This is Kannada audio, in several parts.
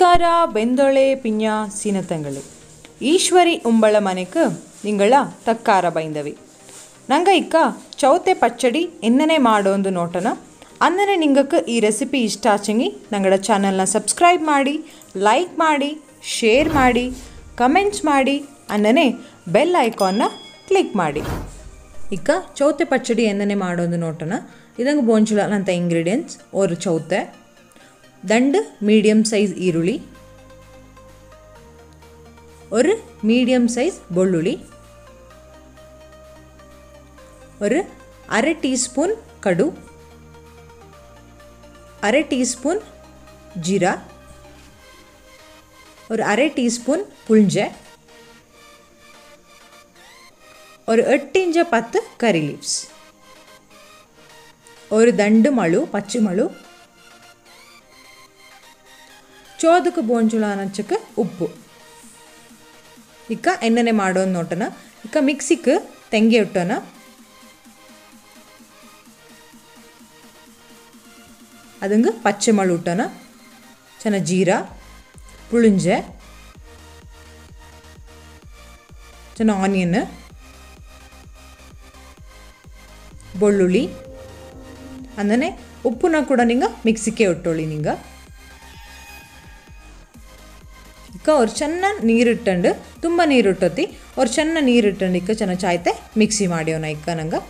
നമസ്കാര ಬೆಂದೊಳೆ പിഞ്ഞ സീനത്തങ്ങളെ ಈಶ್ವರಿ ಉಂಬಳ ಮನೆಕ ನಿಂಗಳ ತಕ್ಕಾರ ಬೈಂದವಿ. ನಂಗೆ ಇಕ್ಕ ಚೌತೆ ಪಚ್ಚಡಿ ಎನ್ನನೆ ಮಾಡೋಂದು ನೋಟನ. ಅಂದರೆ ನಿಂಗಕ್ಕೆ ಈ ರೆಸಿಪಿ ಇಷ್ಟ ಆಚಂಗಿ ನಂಗಡ ಚಾನಲ್ನ ಸಬ್ಸ್ಕ್ರೈಬ್ ಮಾಡಿ, ಲೈಕ್ ಮಾಡಿ, ಶೇರ್ ಮಾಡಿ, ಕಮೆಂಟ್ಸ್ ಮಾಡಿ, ಅನ್ನನೆ ಬೆಲ್ ಐಕಾನ್ನ ಕ್ಲಿಕ್ ಮಾಡಿ. ಇಕ್ಕ ಚೌತೆ ಪಚ್ಚಡಿ ಎನ್ನನೆ ಮಾಡೋಂದು ನೋಟನ. ಇದಂಗೆ ಬೋಂಚುಳ ಅಂತ ಇಂಗ್ರೀಡಿಯೆಂಟ್ಸ್ ಒಂದು ಚೌತೆ. दंड मीडियम सैज और मीडियम सैज और अरे टीस्पून कड़ अरे टीस्पून जीरा और अरे टीस्पून पुलज और एटिंज पत् करी लीव्स और दंड मलु पचमु ಚೋದಕ್ಕೆ ಬೋಂಜುಳ ನಂಚಕ್ಕೆ ಉಪ್ಪು. ಇಕ್ಕ ಎಣ್ಣೆನೆ ಮಾಡೋದು ನೋಟನ. ಇಕ್ಕ ಮಿಕ್ಸಿಗೆ ತೆಂಗೆ ಇಟ್ಟೋಣ ಅದಂಗೆ ಪಚ್ಚೆ ಮಳು ಇಟ್ಟೋಣ ಚೆನ್ನಾಗಿ ಜೀರಾ, ಪುಳಿಂಜೆ ಚೆನ್ನಾಗಿ ಆನಿಯನ್, ಬೆಳ್ಳುಳ್ಳಿ, ಅಂದನೆ ಉಪ್ಪನ್ನ ಕೂಡ ನಿಂಗೆ ಮಿಕ್ಸಿಗೆ ಇಟ್ಟೋಳಿ ನಿಂಗೆ. ಇಕ್ಕ ಅವ್ರು ಚೆನ್ನಾಗಿ ನೀರಿಟ್ಟಂಡು, ತುಂಬ ನೀರಿಟ್ಟೊತ್ತಿ ಅವ್ರು ಚೆನ್ನಾಗಿ ನೀರಿಟ್ಟಂಡು ಇಕ್ಕ ಚೆನ್ನಾಗಿ ಚಾಯ್ತೆ ಮಿಕ್ಸಿ ಮಾಡ್ಯವನ ಇಕ್ಕ ನಂಗೆ.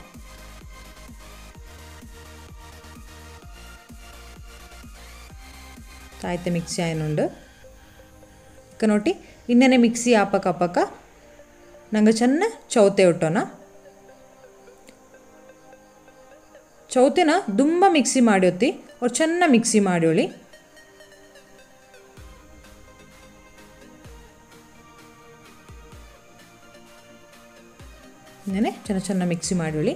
ಚಾಯ್ತೆ ಮಿಕ್ಸಿ ಆಯ್ನುಂಡು. ಇಕ್ಕ ನೋಡಿ ಇನ್ನೇನೆ ಮಿಕ್ಸಿ ಆಪಕ ಆಪಕ ನಂಗೆ ಚೆನ್ನ ಚೌತೆ ಉಟ್ಟೋಣ ಚೌತೆನ ತುಂಬ ಮಿಕ್ಸಿ ಮಾಡ್ಯೋತಿ, ಅವ್ರು ಚೆನ್ನಾಗಿ ಮಿಕ್ಸಿ ಮಾಡ್ಯೋಳಿ. ನೆನೆ ಚೆನ್ನ ಚೆನ್ನಾಗಿ ಮಿಕ್ಸಿ ಮಾಡೋಳಿ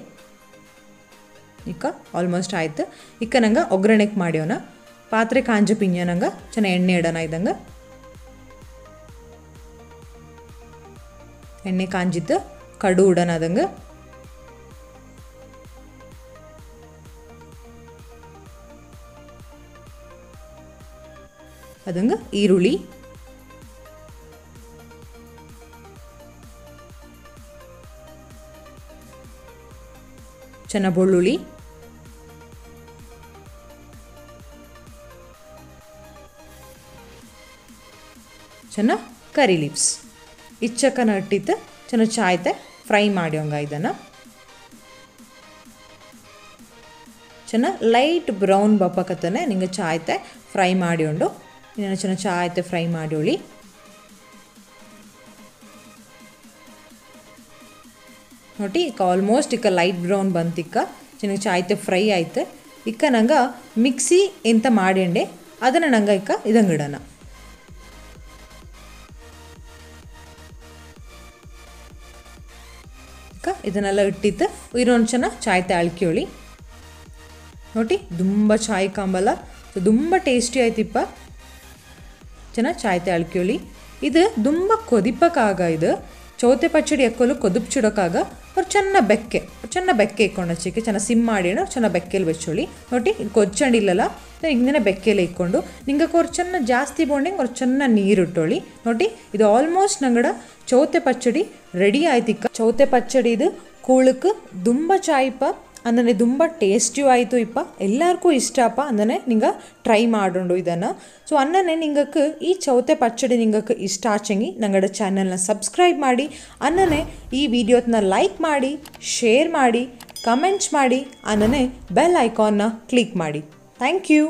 ಈಗ ಆಲ್ಮೋಸ್ಟ್ ಆಯ್ತು. ಈಗ ನಂಗೆ ಒಗ್ಗರಣೆಗೆ ಮಾಡ್ಯೋಣ ಪಾತ್ರೆ ಕಾಂಜ ಪಿಂಜ ನಂಗೆ ಚೆನ್ನಾಗಿ ಎಣ್ಣೆ ಇಡೋಣ ಇದ್ದಂಗೆ. ಎಣ್ಣೆ ಕಾಂಜಿತ್ತು ಕಡು ಉಡೋಣ ಅದಂಗೆ ಅದಂಗೆ ಈರುಳ್ಳಿ. ಚೆನ್ನ ಬೆಳ್ಳುಳ್ಳಿ. ಚೆನ್ನ ಕರಿ ಲೀವ್ಸ್ ಇಚ್ಚಕ್ಕನ ಇಟ್ಟಿತ್ತು ಚೆನ್ನ ಚಾಯ್ತೆ ಫ್ರೈ ಮಾಡ್ಯೋಂಗ ಇದನ್ನು. ಚೆನ್ನ ಲೈಟ್ ಬ್ರೌನ್ ಬಪ್ಪಕತ್ತನೆ ನಿಂಗೆ ಚಾಯ್ತೆ ಫ್ರೈ ಮಾಡಿಕೊಂಡು ಇದನ್ನು ಚೆನ್ನ ಚಾಯ್ತೆ ಫ್ರೈ ಮಾಡ್ಯೋಳಿ. ನೋಡಿ ಈಗ ಆಲ್ಮೋಸ್ಟ್ ಇಕ್ಕ ಲೈಟ್ ಬ್ರೌನ್ ಬಂತಿಕ್ಕ ಚೆನ್ನಾಗಿ ಚಾಯ್ತೆ ಫ್ರೈ ಆಯ್ತು ಇಕ್ಕ ನಂಗೆ ಮಿಕ್ಸಿ ಎಂತ ಮಾಡ್ಯಂಡೆ, ಅದನ್ನು ನಂಗೆ ಇಕ್ಕ ಇದಂಗಿಡೋಣ. ಇಕ್ಕ ಇದನ್ನೆಲ್ಲ ಇಟ್ಟಿತ್ತು. ಇರೋನ್ ಚೆನ್ನ ಚಾಯ್ತೆ ಅಳ್ಕಿಯೋಳಿ ನೋಡಿ, ತುಂಬ ಚಾಯ್ ಕಾಂಬಲ್ಲ ತುಂಬ ಟೇಸ್ಟಿ ಆಯ್ತಿಪ್ಪ. ಚೆನ್ನಾಗಿ ಚಾಯ್ತೆ ಅಳ್ಕಿಯೋಳಿ ಇದು ತುಂಬ ಕೊದಿಪ್ಪಕ್ಕಾಗ ಇದು. ಚೌತೆ ಪಚ್ಚಡಿ ಎಕ್ಕೋಲು ಕೊದುಪ್ ಚಿಡೋಕ್ಕಾಗ ಅವ್ರು ಚೆನ್ನ ಬೆಕ್ಕೆ ಚೆನ್ನ ಬೆಕ್ಕೆ ಇಕ್ಕೊಂಡು ಚಿಕ್ಕ ಚೆನ್ನ ಸಿಮ್ ಮಾಡಿ ಚೆನ್ನ ಬೆಕ್ಕೆಲಿ ಬೆಚ್ಚೊಳ್ಳಿ ಇದು ಕೊಚ್ಚಂಡಿಲ್ಲಲ್ಲ ಹಿಂಗೇ ಬೆಕ್ಕೆಲೆ ಇಕ್ಕೊಂಡು ನಿಂಗಕ್ಕೆ ಅವ್ರು ಚೆನ್ನ ಜಾಸ್ತಿ ಬೋಂಡಿಂಗ್ ಅವ್ರು ಚೆನ್ನ ನೀರು ಇಟ್ಟೋಳಿ. ನೋಡಿ ಇದು ಆಲ್ಮೋಸ್ಟ್ ನಂಗಡ ಚೌತೆ ಪಚ್ಚಡಿ ರೆಡಿ ಆಯ್ತಿಕ್ಕ ಚೌತೆ ಪಚ್ಚಡಿ ಇದು ಕೂಳಕ್ಕೆ ದುಂಬ ಚಾಯ್ಪ ಅಂದರೆ ತುಂಬ ಟೇಸ್ಟಿಯೂ ಆಯಿತು ಇಪ್ಪ. ಎಲ್ಲರಿಗೂ ಇಷ್ಟಪ್ಪ ಅಂದನೆ ನಿಂಗೆ ಟ್ರೈ ಮಾಡೋಂಡು ಇದನ್ನು. ಸೊ ಅನ್ನನೆ ನಿಂಗಕ್ಕೆ ಈ ಚೌತೆ ಪಚ್ಚಡಿ ನಿಂಗಕ್ಕೆ ಇಷ್ಟ ಆಚಂಗಿ ನಂಗಡ ಚಾನಲ್ನ ಸಬ್ಸ್ಕ್ರೈಬ್ ಮಾಡಿ. ಅನ್ನನೆ ಈ ವಿಡಿಯೋತ್ನ ಲೈಕ್ ಮಾಡಿ ಶೇರ್ ಮಾಡಿ ಕಮೆಂಟ್ಸ್ ಮಾಡಿ, ಅನ್ನನೆ ಬೆಲ್ ಐಕಾನ್ನ ಕ್ಲಿಕ್ ಮಾಡಿ. Thank you